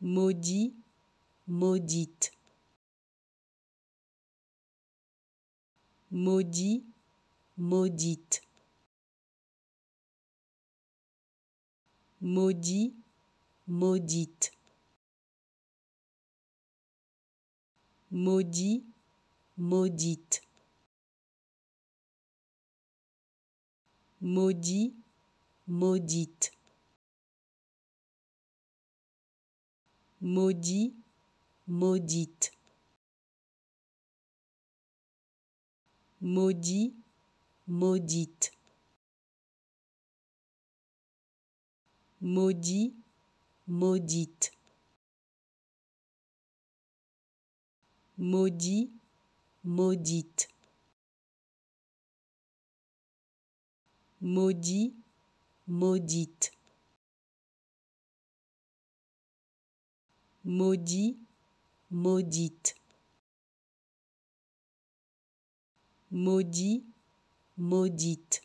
maudit, maudite. Maudit, maudite. Maudit, maudite. Maudit, maudite. Maudit, maudite. Maudit, maudite. Maudit, maudite. Maudit, maudite. Maudit, maudite. Maudit. Maudit, maudite. Maudit, maudite.